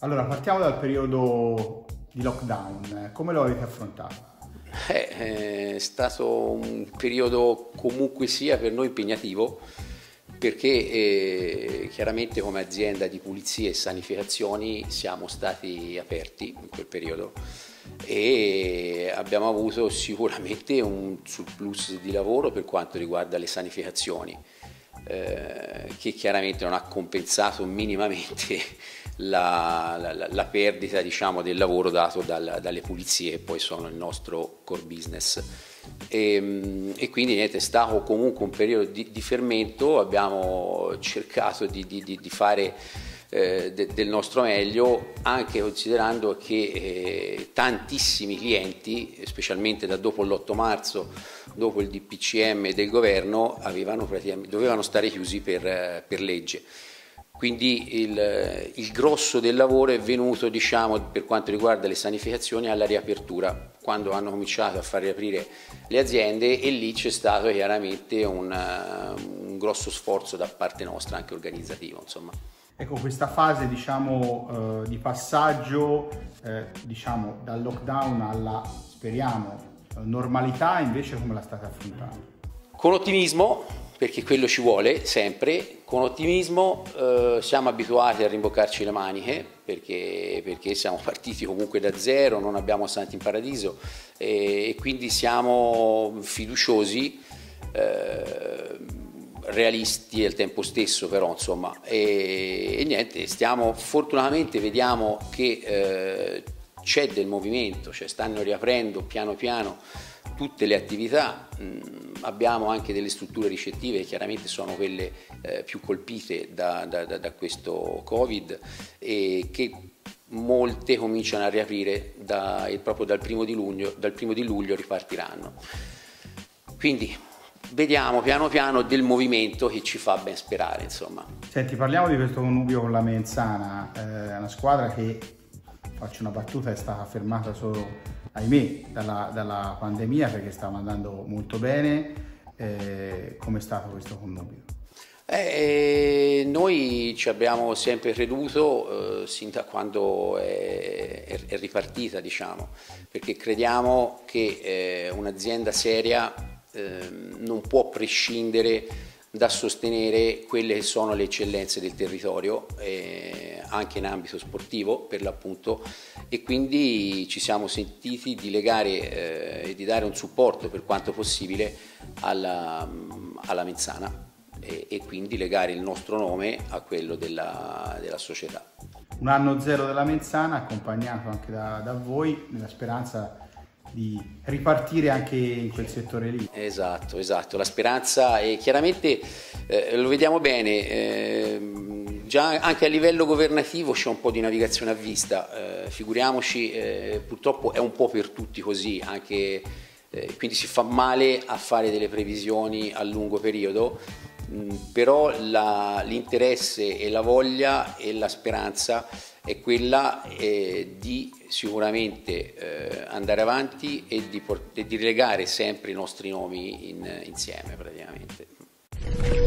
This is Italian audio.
Allora, partiamo dal periodo di lockdown, come lo avete affrontato? Eh, è stato un periodo comunque sia per noi impegnativo perché eh, chiaramente come azienda di pulizie e sanificazioni siamo stati aperti in quel periodo e abbiamo avuto sicuramente un surplus di lavoro per quanto riguarda le sanificazioni eh, che chiaramente non ha compensato minimamente la, la, la perdita diciamo, del lavoro dato dal, dalle pulizie che poi sono il nostro core business. E, ehm, e, quindi niente, è stato comunque un periodo di, di fermento, abbiamo cercato di, di, di fare eh, de, del nostro meglio, anche considerando che eh, tantissimi clienti, specialmente da dopo l'8 marzo, dopo il DPCM del governo, dovevano stare chiusi per, per legge. Quindi il, il, grosso del lavoro è venuto, diciamo, per quanto riguarda le sanificazioni, alla riapertura, quando hanno cominciato a far riaprire le aziende e lì c'è stato chiaramente un, un grosso sforzo da parte nostra, anche organizzativo. Insomma. Ecco, questa fase diciamo, eh, di passaggio eh, diciamo, dal lockdown alla, speriamo, normalità, invece come la state affrontando? Con ottimismo, perché quello ci vuole sempre, con ottimismo eh, siamo abituati a rimboccarci le maniche perché, perché, siamo partiti comunque da zero, non abbiamo santi in paradiso e, e quindi siamo fiduciosi, eh, realisti al tempo stesso però insomma. E, e, niente, stiamo fortunatamente vediamo che eh, c'è del movimento, cioè stanno riaprendo piano piano tutte le attività, mm, abbiamo anche delle strutture ricettive che chiaramente sono quelle eh, più colpite da, da, da, questo Covid e che molte cominciano a riaprire da, proprio dal primo, luglio, dal primo di luglio ripartiranno. Quindi vediamo piano piano del movimento che ci fa ben sperare. Insomma. Senti, parliamo di questo connubio con la Menzana, eh, una squadra che, faccio una battuta, è stata fermata solo ahimè, dalla, dalla pandemia perché stava andando molto bene. Eh, Come è stato questo connubio? Eh, noi ci abbiamo sempre creduto eh, sin da quando è, è, ripartita, diciamo, perché crediamo che eh, un'azienda seria ehm, non può prescindere da sostenere quelle che sono le eccellenze del territorio, eh, anche in ambito sportivo per l'appunto, e quindi ci siamo sentiti di legare e eh, di dare un supporto per quanto possibile alla, alla Menzana e, e, quindi legare il nostro nome a quello della, della società. Un anno zero della Menzana, accompagnato anche da, da voi, nella speranza di ripartire anche in quel settore lì. Esatto, esatto, la speranza è chiaramente eh, lo vediamo bene, eh, già anche a livello governativo c'è un po' di navigazione a vista, eh, figuriamoci, eh, purtroppo è un po' per tutti così, anche, eh, quindi si fa male a fare delle previsioni a lungo periodo, mh, mm, però l'interesse e la voglia e la speranza è quella eh, di sicuramente eh, andare avanti e di, e di, rilegare sempre i nostri nomi in, insieme praticamente.